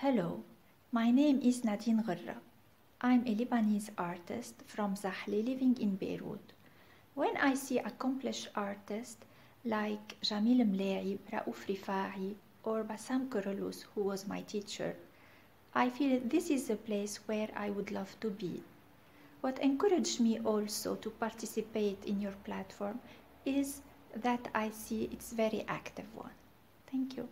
Hello, my name is Nadine Ghorra. I'm a Lebanese artist from Zahle living in Beirut. When I see accomplished artists like Jamil Molaeb, Raouf Rifa'i, or Bassam Kyrillos, who was my teacher, I feel this is a place where I would love to be. What encouraged me also to participate in your platform is that I see it's very active one. Thank you.